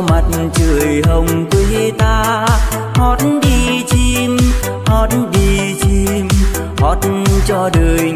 mặt trời hồng quê ta. Hót đi chim hót đi chim hót cho đời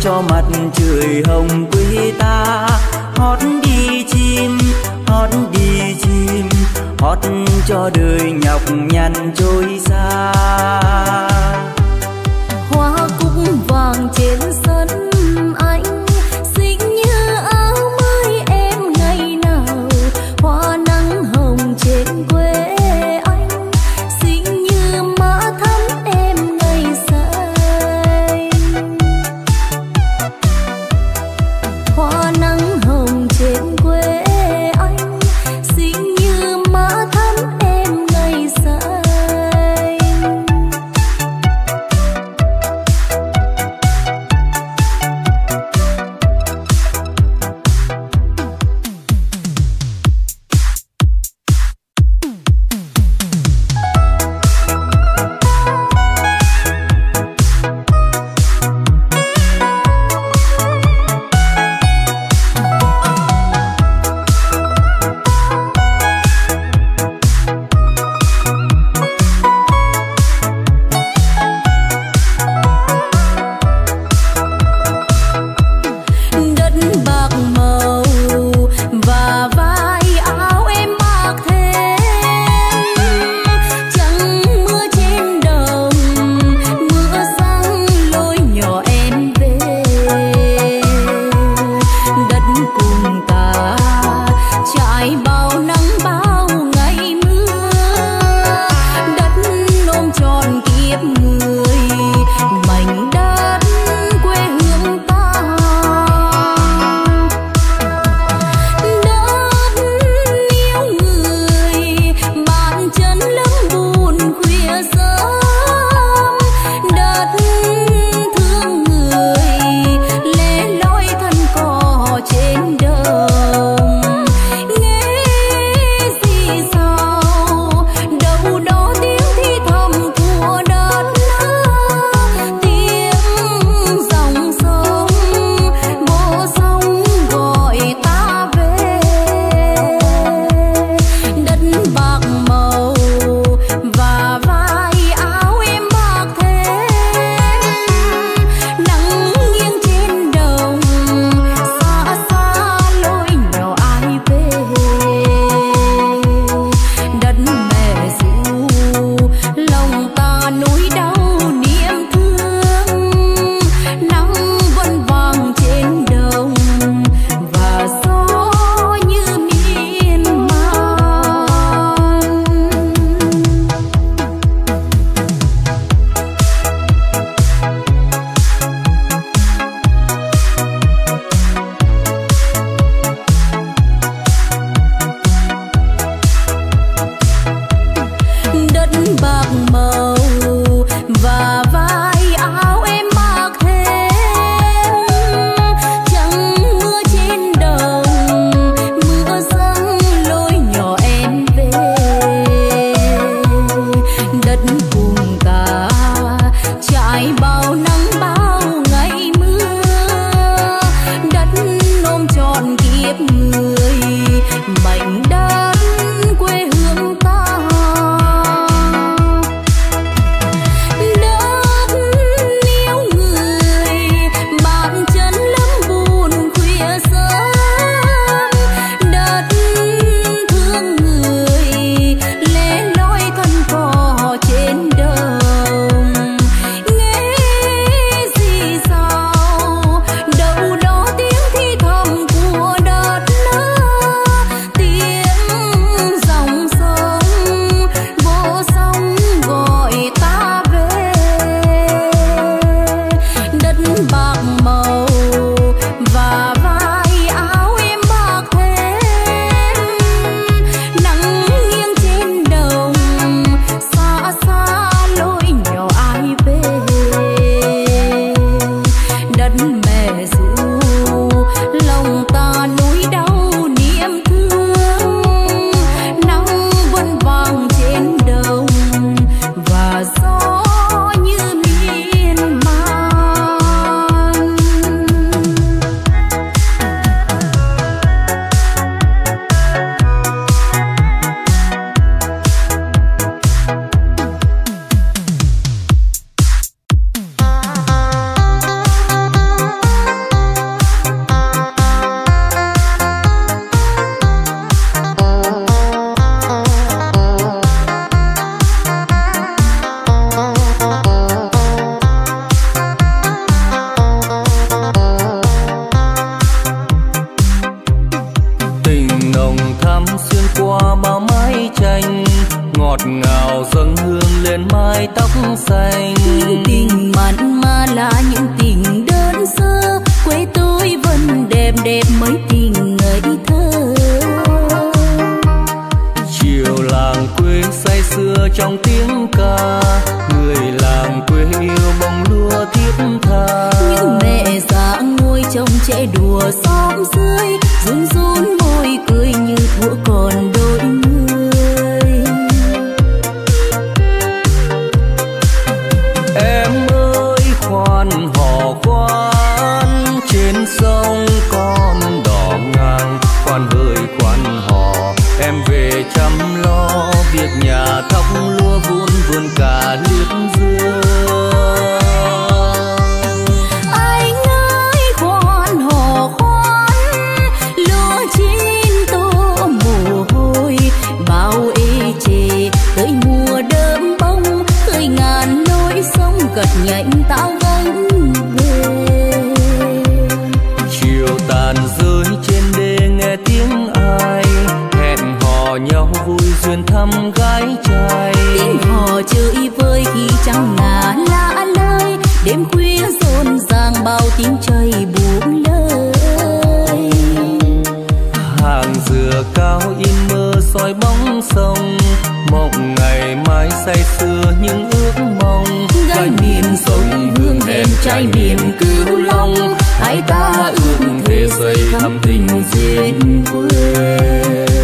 cho mặt trời hồng quê ta. Hót đi chim, hót đi chim, hót cho đời nhọc nhằn trôi xa. Hoa cúc vàng trên sân lửa cao im mơ soi bóng sông. Mộng ngày mai say sưa những ước mong. Gai miền sông hương đèn trái miền cứu long. hãy ta ước thế giới thắm tình duyên quê.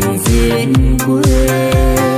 tình duyên quê.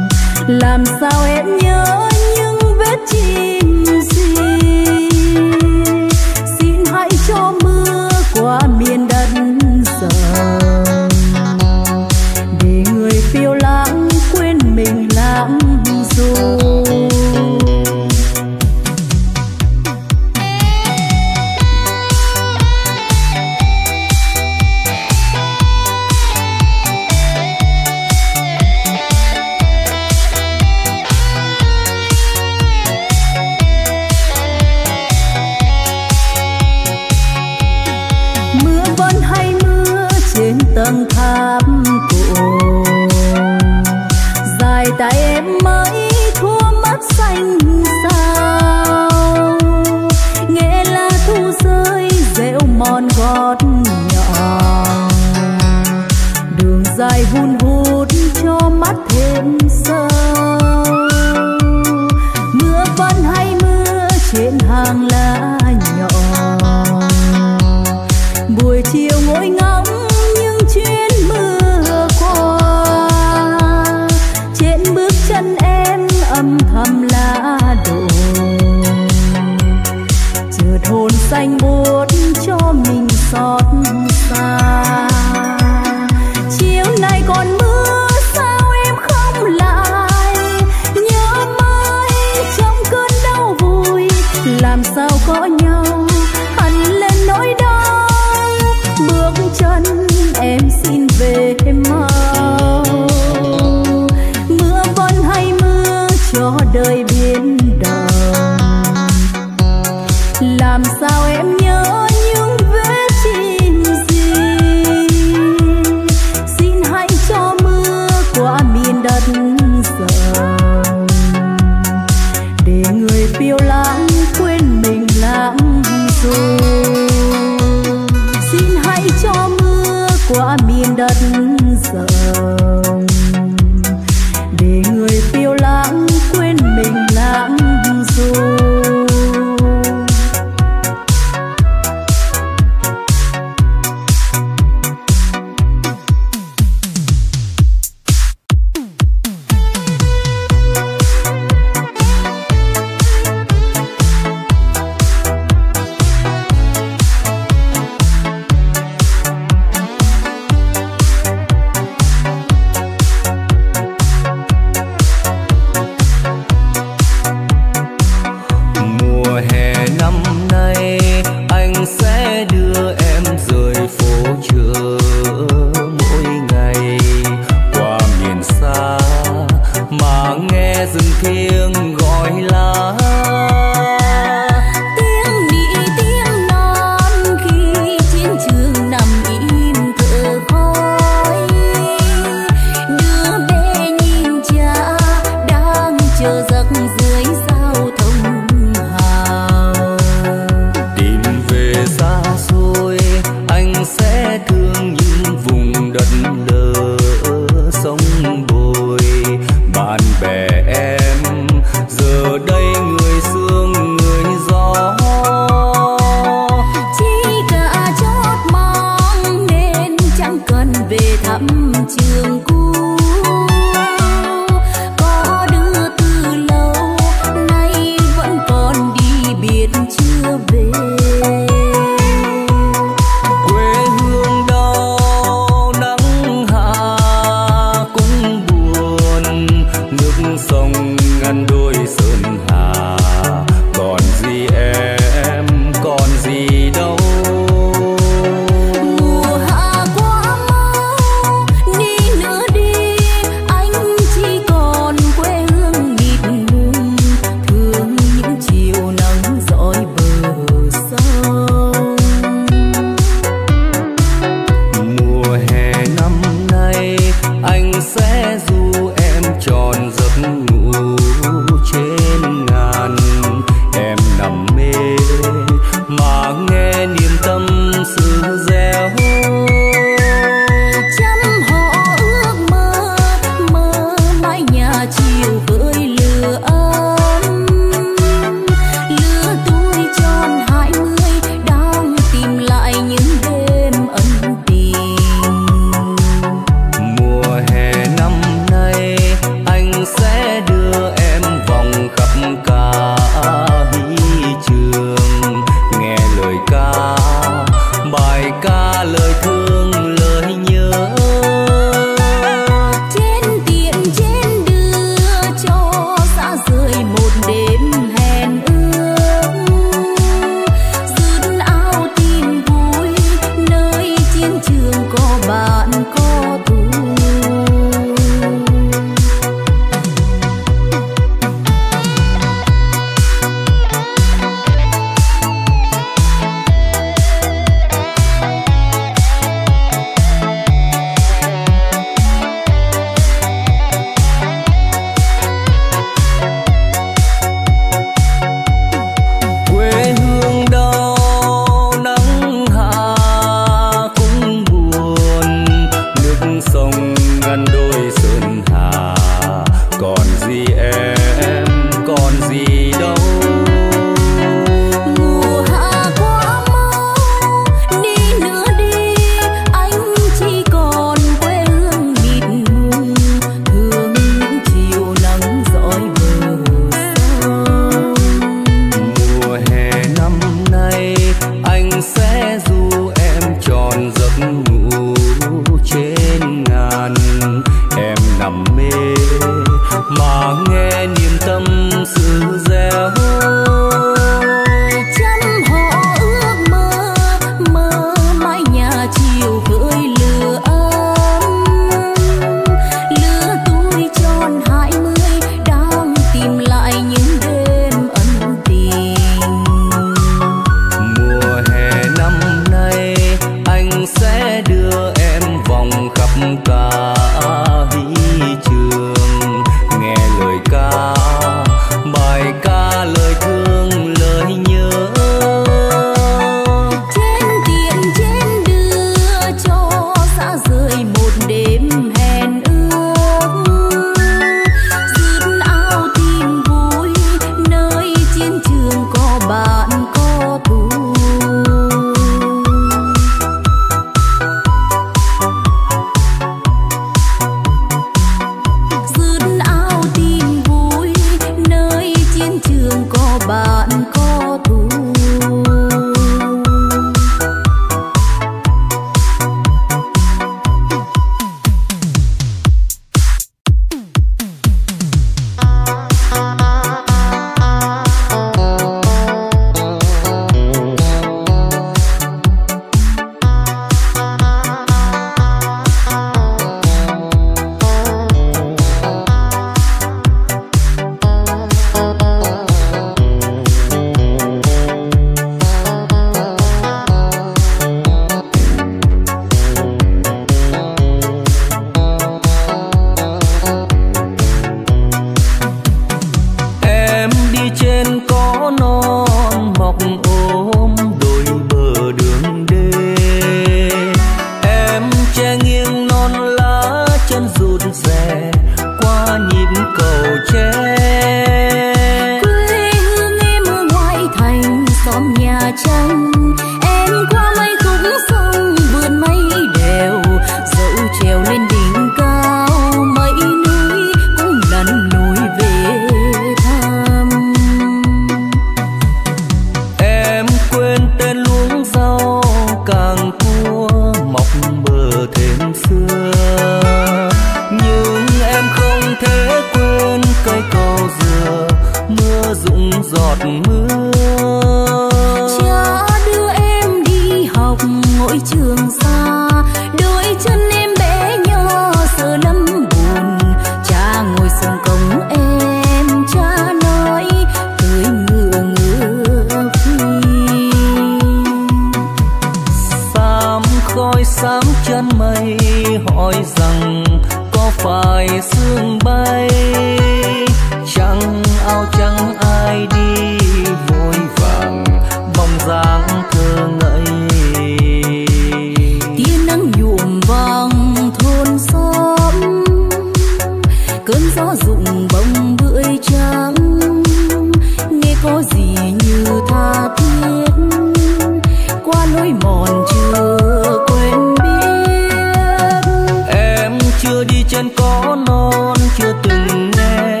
chưa đi chân có non chưa từng nghe,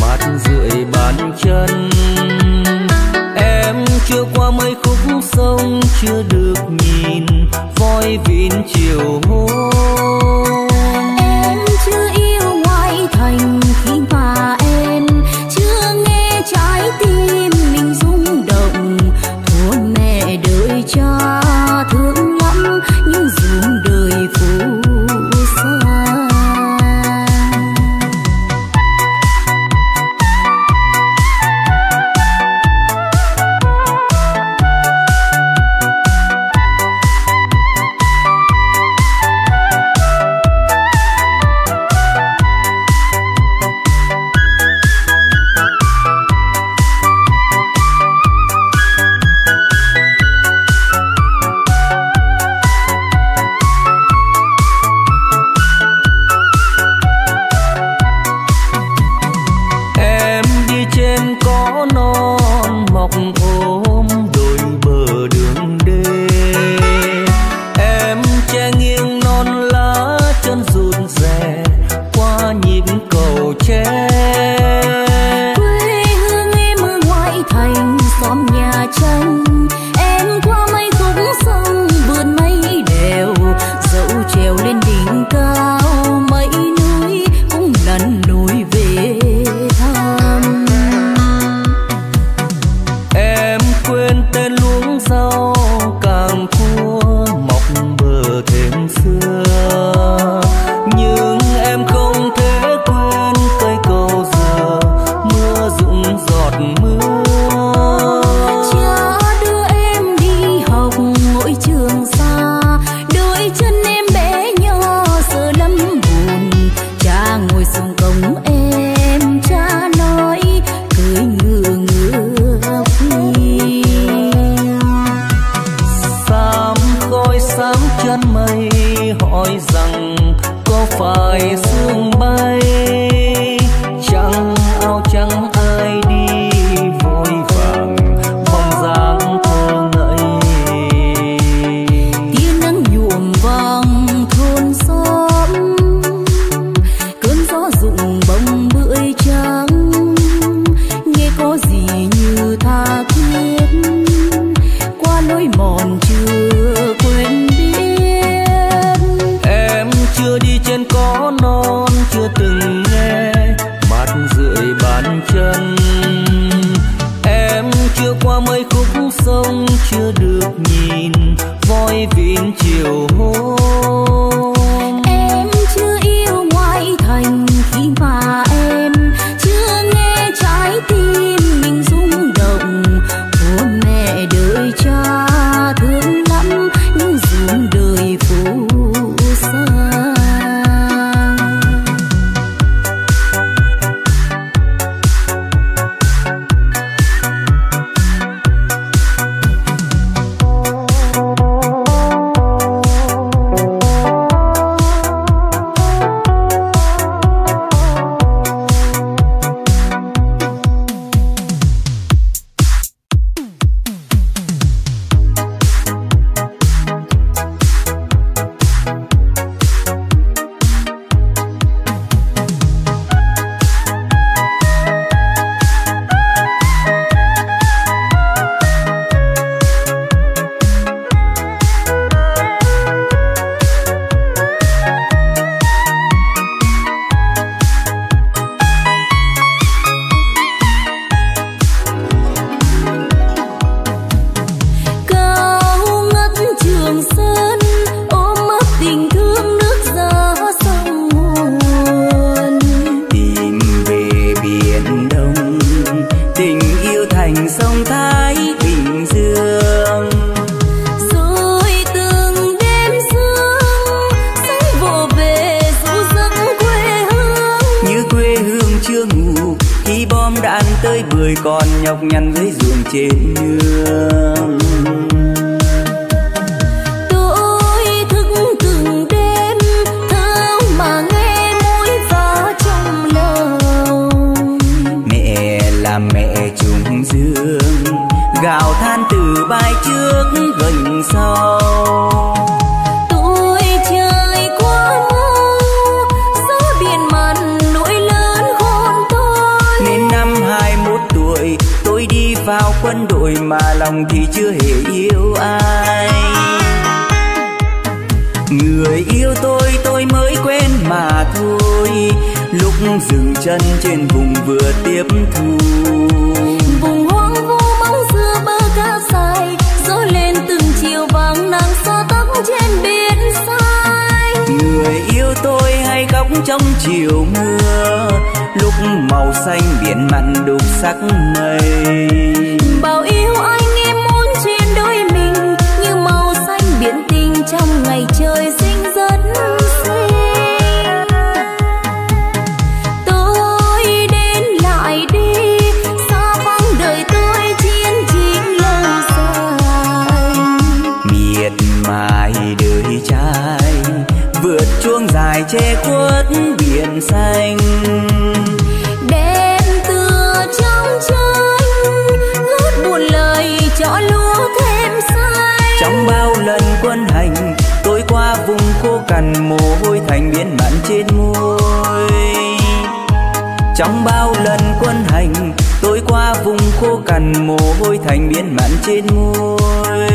mát rưỡi bàn chân. Em chưa qua mấy khúc sông, chưa được nhìn voi vịn chiều hôm. lòng thì chưa hề yêu ai. Người yêu tôi tôi mới quen mà thôi. Lúc dừng chân trên vùng vừa tiếp thu. Vùng hoang vu mong xưa bơ cao dài Gió lên từng chiều vàng nắng xóa tóc trên biển xanh. Người yêu tôi hay khóc trong chiều mưa Lúc màu xanh biển mặn đục sắc mây. Bao yêu thành biển mặn trên môi trong bao lần quân hành, tôi qua vùng khô cằn mồ hôi thành biển mặn trên môi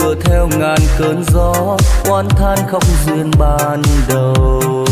đưa theo ngàn cơn gió oan than khóc duyên ban đầu.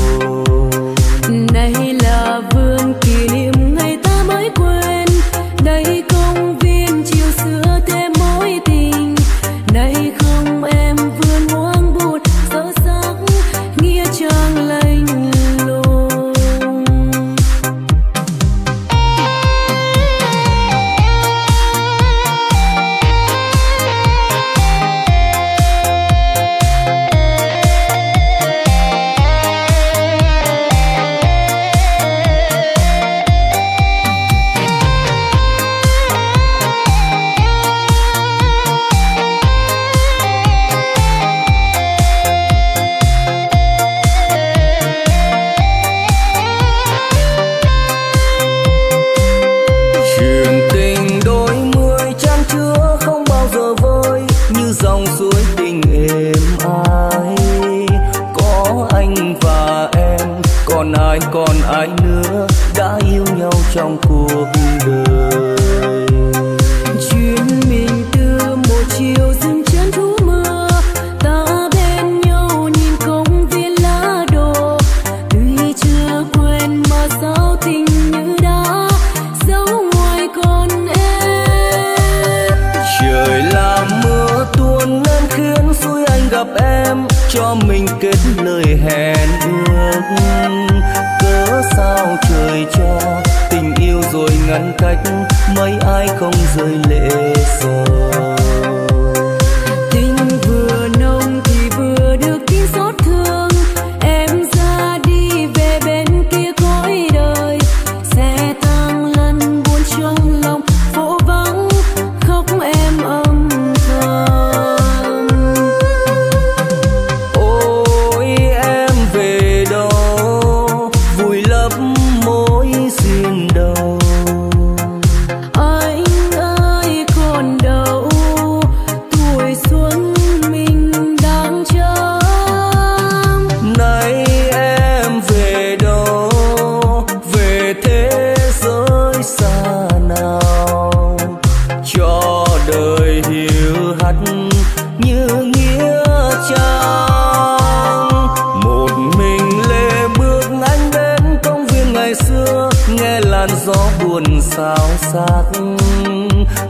sao xác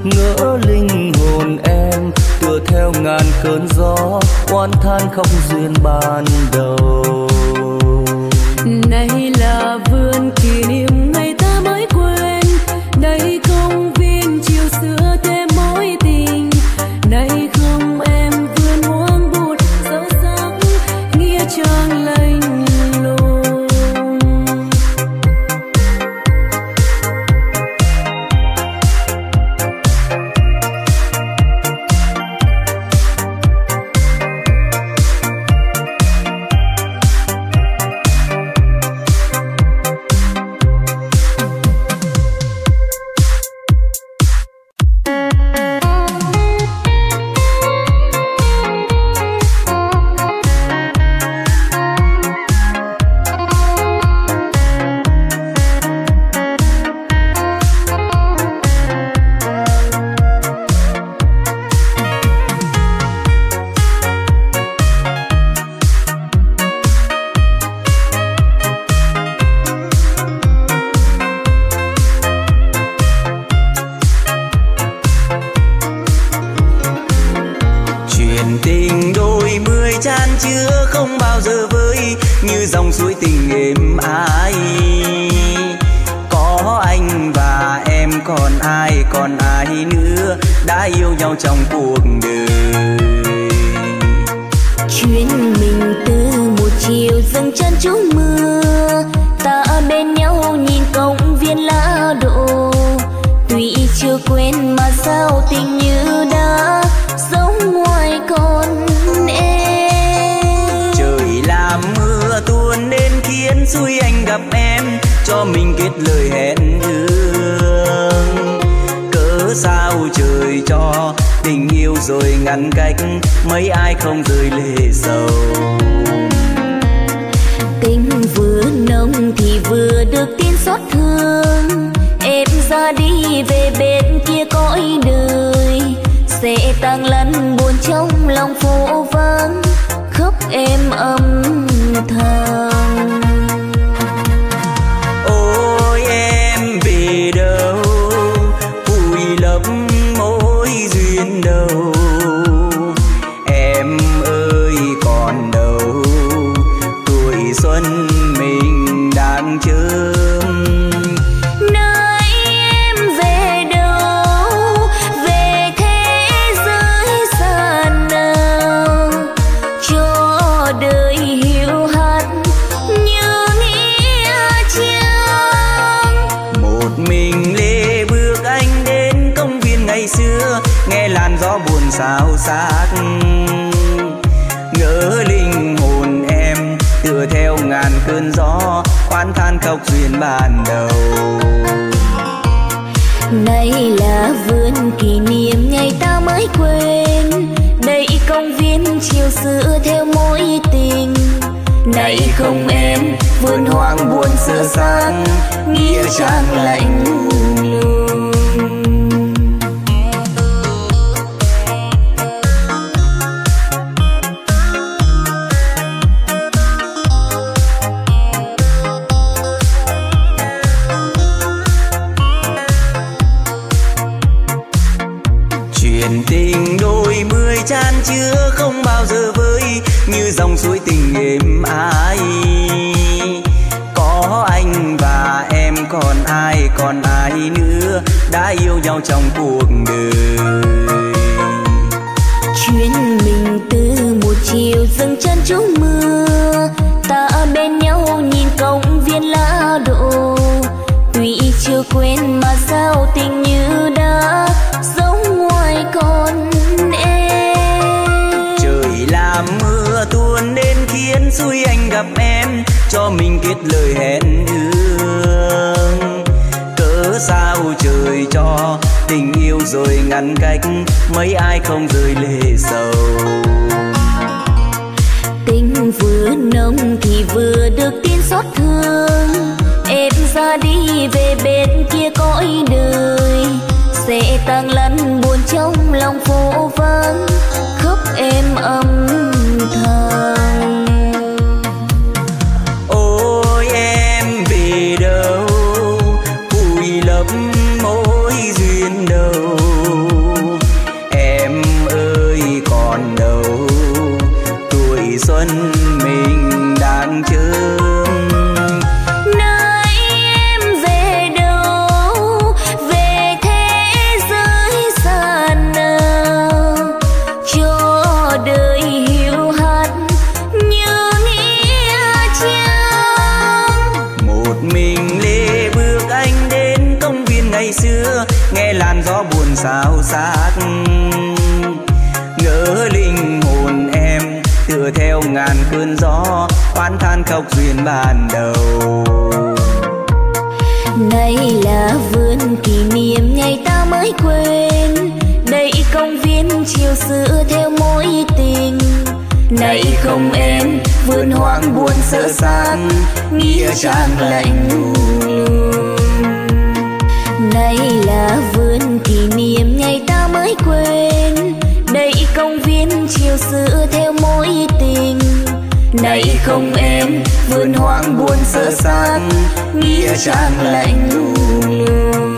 ngỡ linh hồn em tựa theo ngàn cơn gió, oan than không duyên ban đầu. Này là vườn sao trời cho tình yêu rồi ngăn cách, mấy ai không rơi lệ sầu. Tình vừa nồng thì vừa được tin xót thương em ra đi về bên kia cõi đời. Sẽ tăng lăn buồn trong lòng phố vắng, khóc em âm thầm. Ban đầu. Này là vườn kỷ niệm ngày ta mới quên. Đây công viên chiều xưa theo mối tình. Này không em, vườn hoang buồn sơ sang Nghĩa trang lạnh lùng còn ai nữa đã yêu nhau trong cuộc đời? Chuyến mình từ một chiều dâng chân trú mưa Ta bên nhau nhìn công viên lá đổ. Tuy chưa quên mà sao tình như đã giống ngoài con em. Trời làm mưa tuôn nên khiến xui anh gặp em cho mình kết lời hẹn rồi ngăn cách, mấy ai không rơi lệ sầu. Tình vừa nồng thì vừa được tin xót thương. Em ra đi về bên kia cõi đời. Sẽ tăng lăn buồn trong lòng phố vắng, Khóc em âm thầm. Ban đầu. Này là vườn kỷ niệm ngày ta mới quên. Đây công viên chiều xưa theo mối tình. Này không em, vườn hoang buồn sơ sang Nghĩa trang lạnh lùng. Này là vườn kỷ niệm ngày ta mới quên. Đây công viên chiều xưa theo mối tình. Này không em, vườn hoang buồn sơ sang Nghĩa trang lạnh lùng.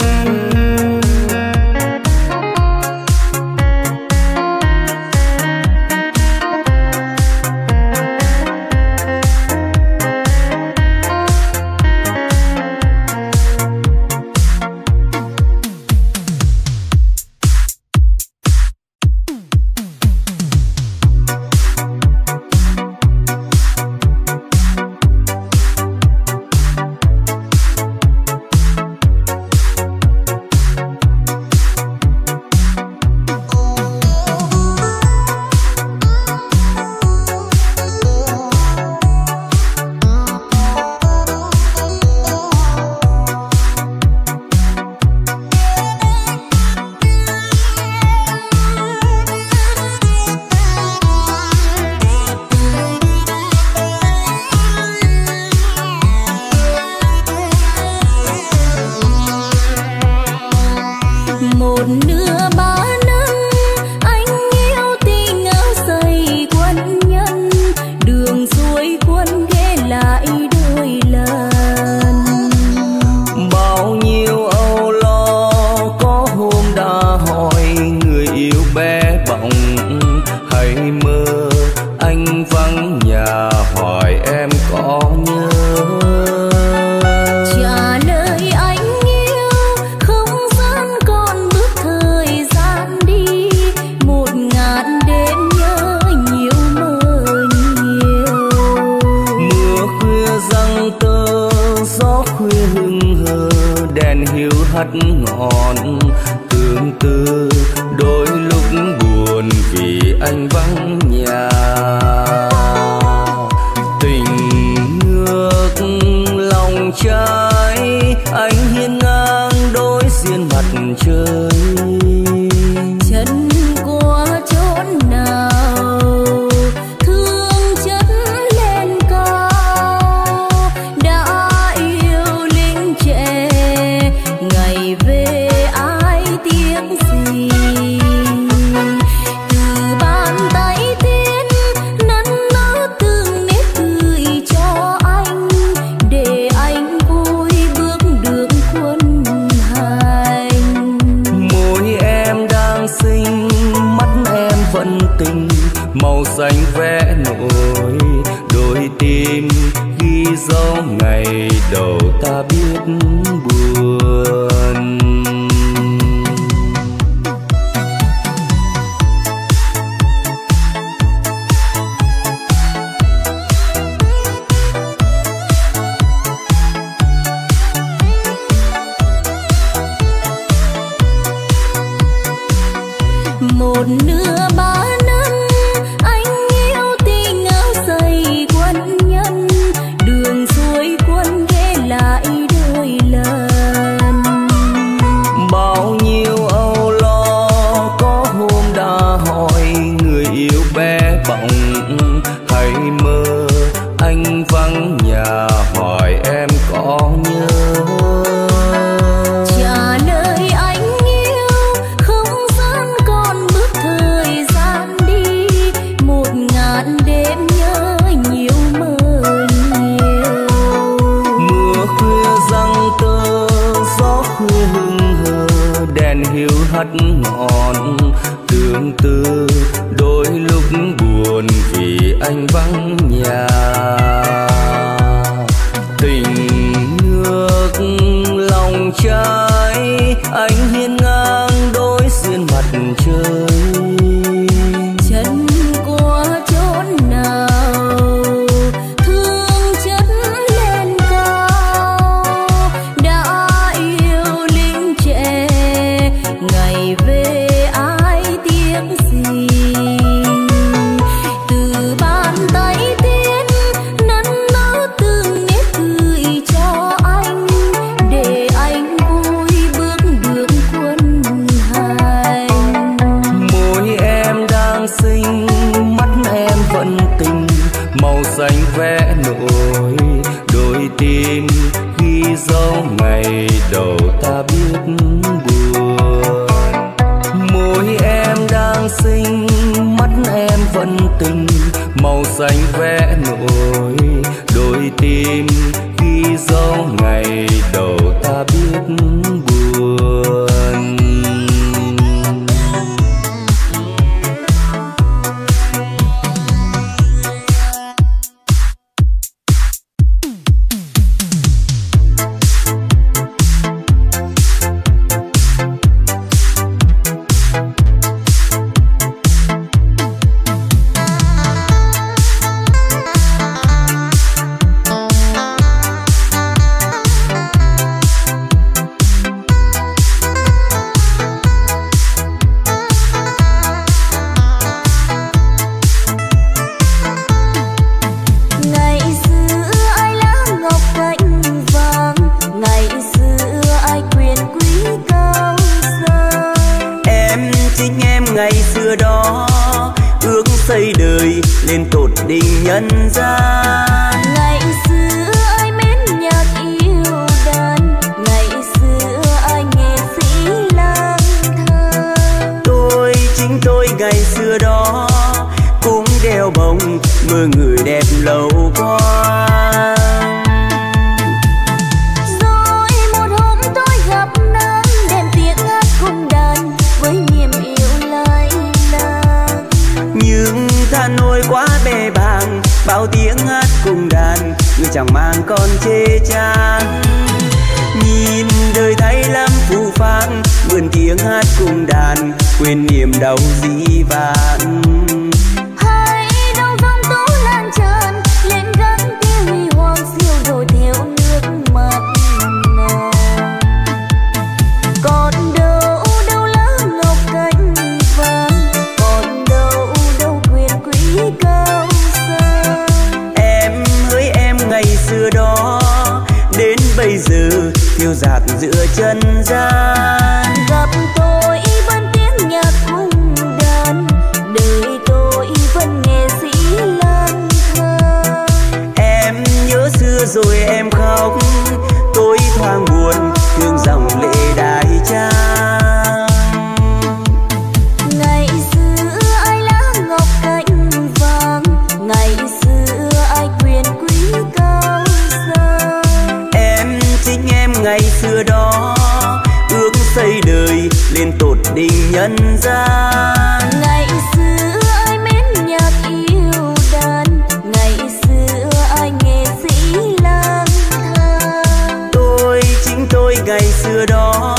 Đỉnh nhân gian. Ngày xưa ai mến nhạc yêu đàn ngày xưa ai nghệ sĩ lang thang. Tôi chính tôi ngày xưa đó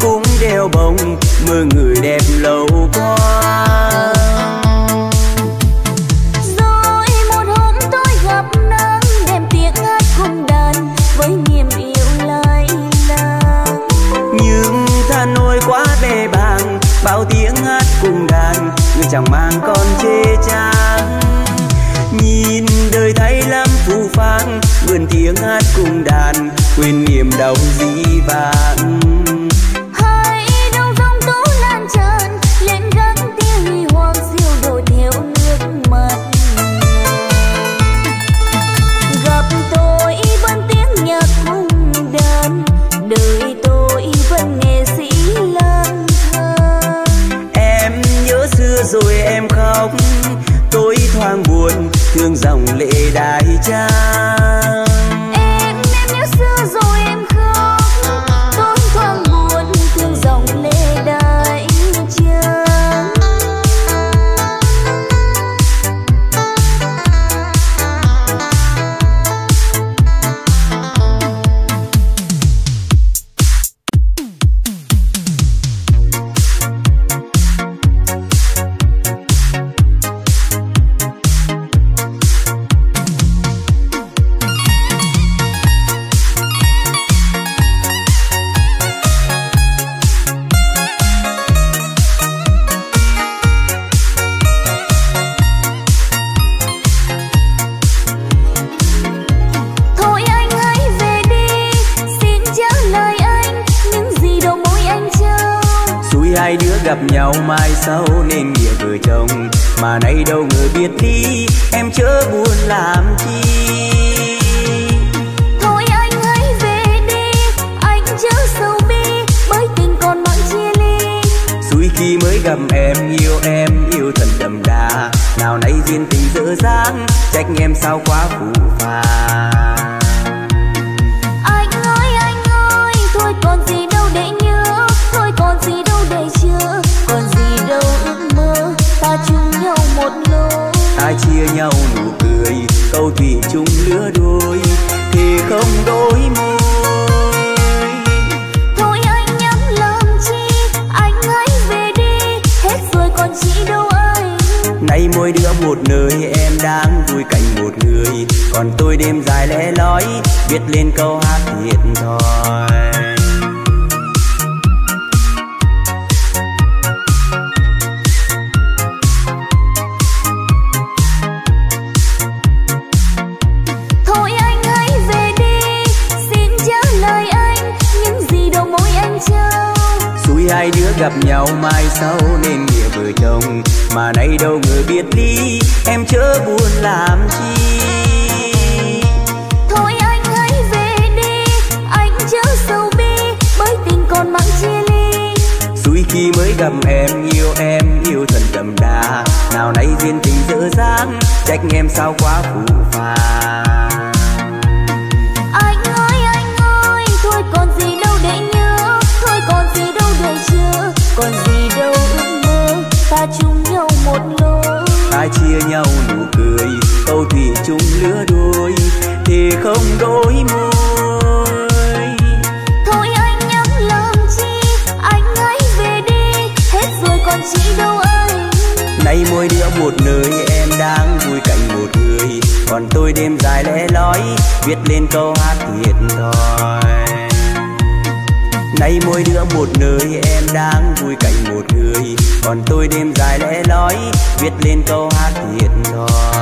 cũng đeo bồng mơ người khi mới gặp em yêu em yêu thật đậm đà. Nào nay duyên tình dở dáng trách em sao quá phù phàng. Anh ơi anh ơi Thôi còn gì đâu để nhớ Thôi còn gì đâu để chờ Còn gì đâu ước mơ Ta chung nhau một lối. Ta chia nhau nụ cười câu thủy chung lứa đôi. Thì không đôi môi mỗi đứa một nơi em đang vui cạnh một người. Còn tôi đêm dài lẽ lói viết lên câu hát thiệt thòi. Gặp nhau mai sau nên nghĩa vợ chồng. Mà nay đâu ngờ biết đi Em chớ buồn làm chi. Thôi anh hãy về đi Anh chớ sầu bi Bởi tình còn mặn chia ly. Xui khi mới gặp em yêu em yêu thật đậm đà. Nào nay duyên tình dở dáng Trách em sao quá phù phàng Ta chung nhau một lối. Ta chia nhau nụ cười câu thủy chung lứa đôi thì không đôi môi. Thôi anh nhắm làm chi Anh hãy về đi Hết rồi còn chị đâu anh. Nay mỗi đứa một nơi em đang vui cạnh một người. Còn tôi đêm dài lẽ lói viết lên câu hát thiệt thòi nay mỗi đứa một nơi, em đang vui cạnh một người. Còn tôi đêm dài lẽ lói viết lên câu hát thiệt thòi.